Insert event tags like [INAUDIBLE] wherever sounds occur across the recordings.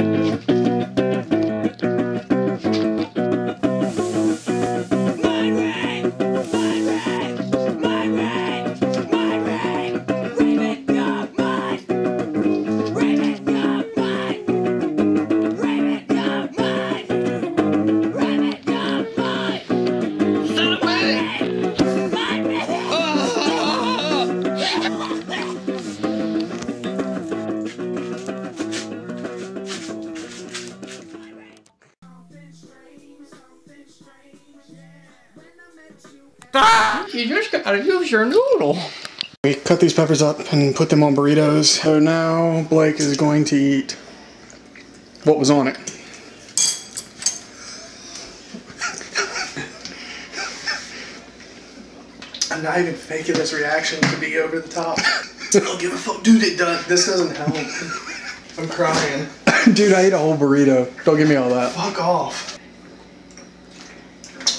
Música Ah, you just gotta use your noodle. We cut these peppers up and put them on burritos. So now Blake is going to eat what was on it. [LAUGHS] I'm not even faking this reaction to be over the top. Don't give a fuck, dude. It does. This doesn't help. I'm crying. [LAUGHS] Dude, I ate a whole burrito. Don't give me all that. Fuck off.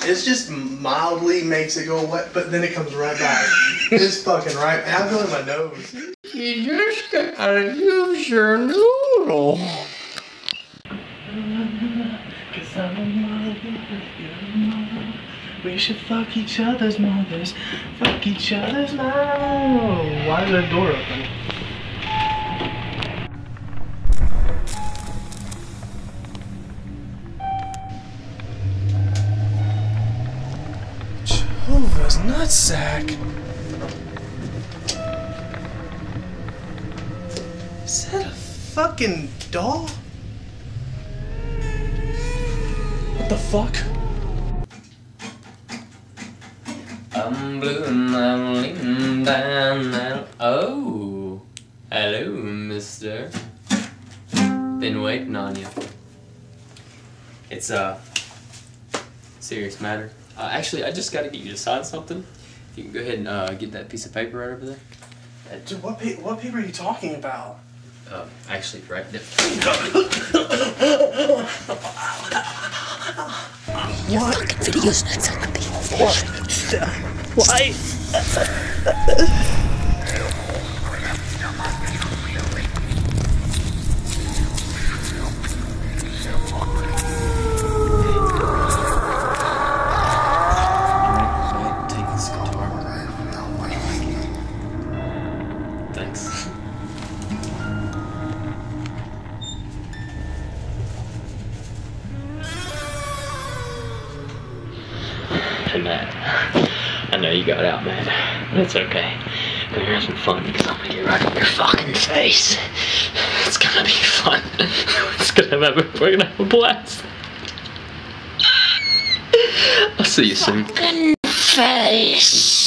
It's just mildly makes it go wet, but then it comes right back. it's fucking right. And I'm feeling my nose. You just gotta use your noodle. We should fuck each other's mothers. Fuck each other's mothers. Why is that door open? Nutsack. Is that a fucking doll? What the fuck? I'm blue and I'm leaning down now. Oh, hello, mister. Been waiting on you. It's a serious matter. Uh, actually, I just gotta get you to sign something. If you can go ahead and uh, get that piece of paper right over there. Dude, what, pa- what paper are you talking about? Uh, actually, right there. Your fucking Videos not telling me. Why? Matt, I know you got out, man, but it's okay. Have some fun because I'm gonna get right in your fucking face. It's gonna be fun. [LAUGHS] It's gonna have a, we're gonna have a blast. I'll see you soon. Fucking Face.